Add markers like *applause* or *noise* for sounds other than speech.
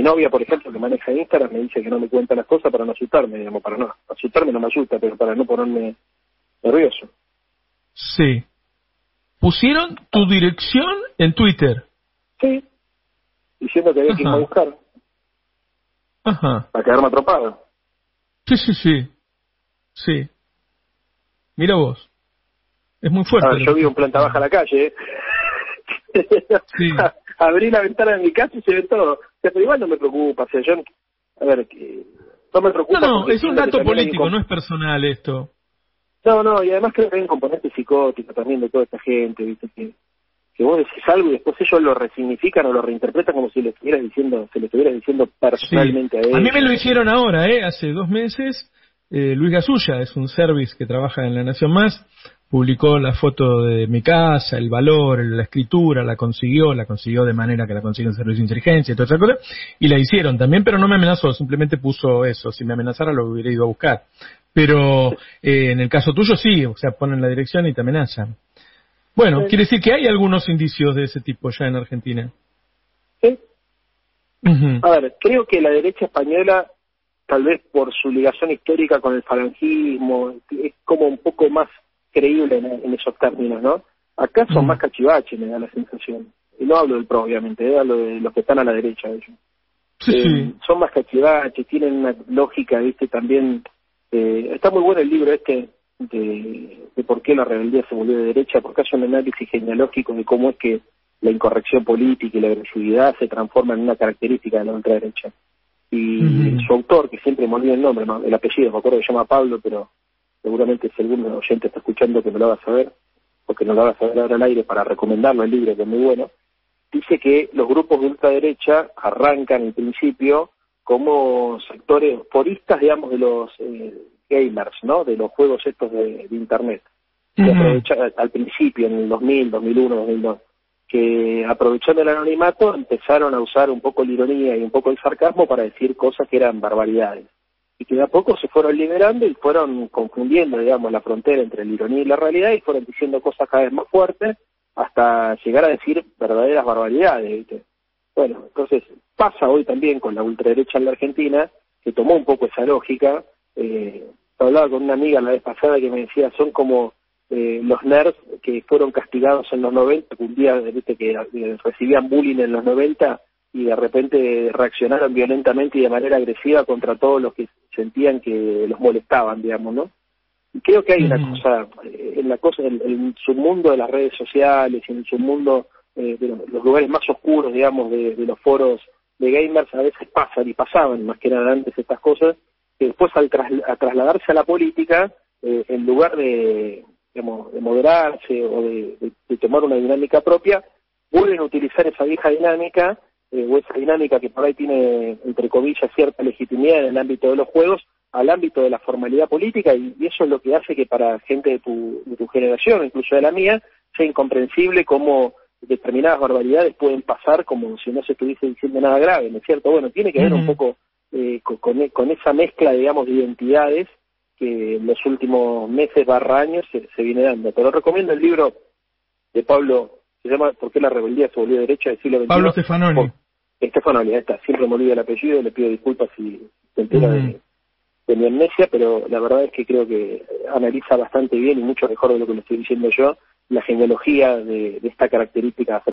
Mi novia, por ejemplo, que maneja Instagram, me dice que no me cuenta las cosas para no asustarme, digamos, para no asustarme no me asusta, pero para no ponerme nervioso. Sí. ¿Pusieron tu dirección en Twitter? Sí, diciendo que había que irme a buscar. Ajá. Para quedarme atropado. Sí, sí, sí. Sí. Mira vos. Es muy fuerte. Ah, yo vivo en planta baja a la calle. Sí. *laughs* Abrí la ventana de mi casa y se ve todo. O sea, pero igual no me preocupa. O sea, yo, a ver, que no me preocupa. No, no, es un dato político, no es personal esto. No, no, y además creo que hay un componente psicótico también de toda esta gente, ¿viste? Que, que vos decís algo y después ellos lo resignifican o lo reinterpretan como si le estuvieras diciendo, se le estuvieras diciendo personalmente a ellos. A mí me lo hicieron ahora, ¿eh? Hace dos meses. Eh, Luis Gasulla es un service que trabaja en La Nación Más. Publicó la foto de mi casa, el valor, la escritura, la consiguió, la consiguió de manera que la consiguió el servicio de inteligencia y toda esa cosa. Y la hicieron también, pero no me amenazó, simplemente puso eso. Si me amenazara lo hubiera ido a buscar. Pero eh, en el caso tuyo sí, o sea, ponen la dirección y te amenazan. Bueno, Sí. quiere decir que hay algunos indicios de ese tipo ya en Argentina. Sí. Ujú. A ver, creo que la derecha española, tal vez por su ligación histórica con el falangismo, es como un poco más creíble en, en esos términos, ¿no? Acá son Mm. más cachivaches, me da la sensación. Y no hablo del PRO, obviamente, eh, hablo de los que están a la derecha de ellos. Sí, Eh, sí. Son más cachivaches, tienen una lógica, ¿viste? También. eh, está muy bueno el libro este de, de por qué la rebeldía se volvió de derecha, porque hace un análisis genealógico de cómo es que la incorrección política y la agresividad se transforman en una característica de la ultraderecha. Y su autor, que siempre me olvido el nombre, no, el apellido, me acuerdo que se llama Pablo, pero seguramente si algún oyente está escuchando que me lo va a saber, porque no lo va a saber ahora al aire para recomendarlo el libro, que es muy bueno, dice que los grupos de ultraderecha arrancan en principio como sectores foristas, digamos, de los eh, gamers, ¿no? De los juegos estos de, de Internet. Que al principio, en el 2000, 2001, 2002, que aprovechando el anonimato empezaron a usar un poco la ironía y un poco el sarcasmo para decir cosas que eran barbaridades. Y que de a poco se fueron liberando y fueron confundiendo, digamos, la frontera entre la ironía y la realidad y fueron diciendo cosas cada vez más fuertes hasta llegar a decir verdaderas barbaridades, ¿viste? Bueno, entonces pasa hoy también con la ultraderecha en la Argentina, que tomó un poco esa lógica. Eh, hablaba con una amiga la vez pasada que me decía, son como eh, los nerds que fueron castigados en los 90, que un día ¿viste? que recibían bullying en los 90 y de repente reaccionaron violentamente y de manera agresiva contra todos los que sentían que los molestaban, digamos, ¿no? Y creo que hay una cosa, eh, en la cosa, en el submundo de las redes sociales, en el submundo eh, de los, lugares más oscuros, digamos, de, de los foros de gamers, a veces pasan y pasaban, más que nada antes estas cosas, que después al tras- a trasladarse a la política, eh, en lugar de, digamos, de moderarse o de, de- de tomar una dinámica propia, vuelven a utilizar esa vieja dinámica, eh, o esa dinámica que por ahí tiene, entre comillas, cierta legitimidad en el ámbito de los juegos, al ámbito de la formalidad política, y, y eso es lo que hace que para gente de tu, de tu generación, incluso de la mía, sea incomprensible cómo determinadas barbaridades pueden pasar como si no se estuviese diciendo nada grave, ¿no es cierto? Bueno, tiene que ver un poco eh, con, con, con esa mezcla, digamos, de identidades que en los últimos meses barra años se, se viene dando. Te lo recomiendo el libro de Pablo, se llama ¿Por qué la rebeldía se volvió derecha del siglo XXI? Pablo Stefanoni. Por- Stefanoni, ahí está, siempre me olvido el apellido, le pido disculpas si se entera de, de mi amnesia, pero la verdad es que creo que analiza bastante bien y mucho mejor de lo que le estoy diciendo yo la genealogía de, de esta característica